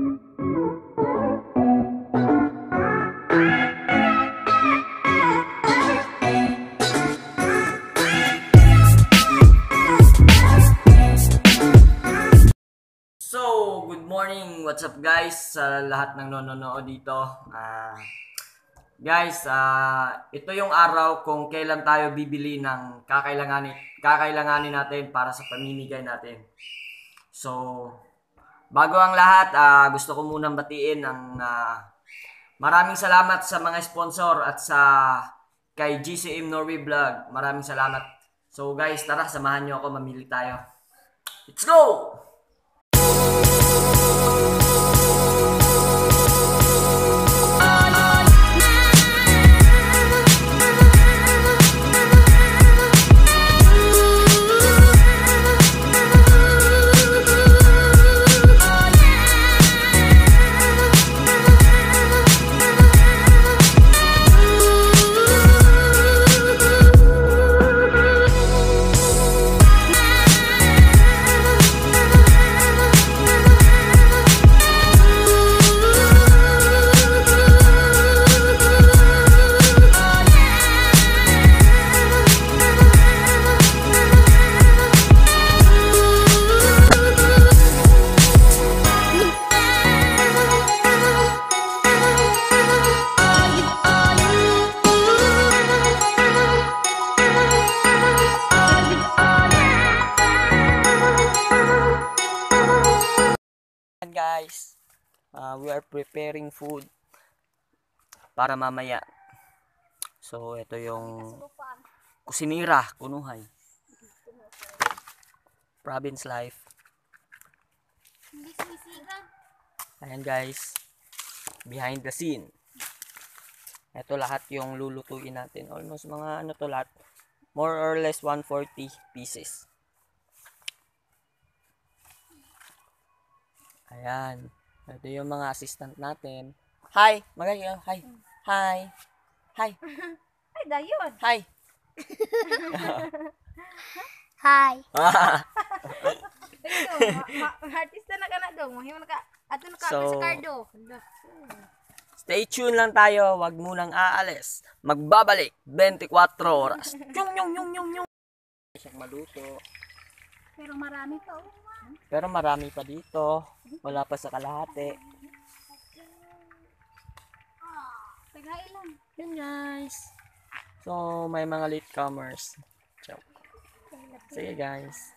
So, good morning. What's up guys sa lahat ng nanonood dito. Ah, guys, ah, ito yung araw kung kailan tayo bibili ng kakailanganin, kakailanganin natin para sa pamimigay natin. So, bago ang lahat, ah, gusto ko munang batiin ang ah, maraming salamat sa mga sponsor at sa kay GCM Norway Vlog. Maraming salamat. So guys, tara, samahan nyo ako, mamili tayo. Let's go! Are preparing food para mamaya. So, ito yung kusinira, kunuhay. Province life. Ayan guys, behind the scene. Ito lahat yung lulutuin natin. Almost mga ano to lahat. More or less 140 pieces. Ayan. Ito yung mga assistant natin. Hi! Magaling. Hi! Hi! Hi! Ay, dayon. Hi! Hi. Dito, ma- ma- artista na ka na daw. Mahimo na ka. Ato na ka So- sa cardo. Stay tuned lang tayo. Huwag munang aalis. Magbabalik 24 oras. Yung, yung, yung, yung, yung. Siyang maluto. Pero marami pa. Oh. Pero marami pa dito. Wala pa sa kalahati. Tagay lang. Yun guys. So, may mga latecomers. Joke. Sige guys.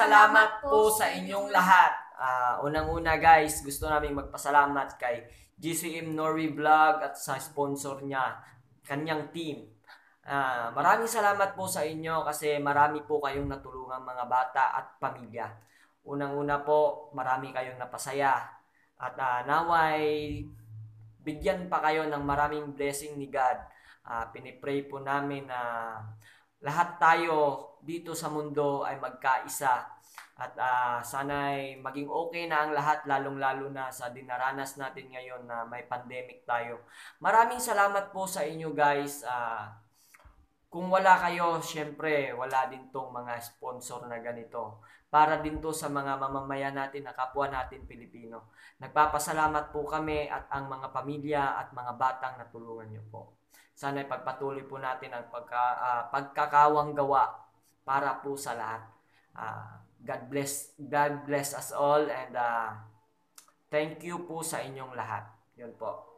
salamat po sa inyong lahat. Ah, unang-una guys, gusto naming magpasalamat kay GCM Norway Vlog at sa sponsor niya, kanyang team. Ah, maraming salamat po sa inyo kasi marami po kayong natulungang mga bata at pamilya. Unang-una po, marami kayong napasaya. At ah, naway bigyan pa kayo ng maraming blessing ni God. Ah, pinipray po namin na lahat tayo dito sa mundo ay magkaisa at ah, sana'y maging okay na ang lahat lalong-lalo na sa dinaranas natin ngayon na may pandemic tayo. Maraming salamat po sa inyo guys. Ah, kung wala kayo, syempre wala din tong mga sponsor na ganito. Para din to sa mga mamamayan natin na kapwa natin Pilipino. Nagpapasalamat po kami at ang mga pamilya at mga batang natulungan niyo po. Sana pagpatuloy po natin ang pagka, ah, pagkakawang gawa para po sa lahat. Ah, God bless God bless us all and ah, thank you po sa inyong lahat. Yun po.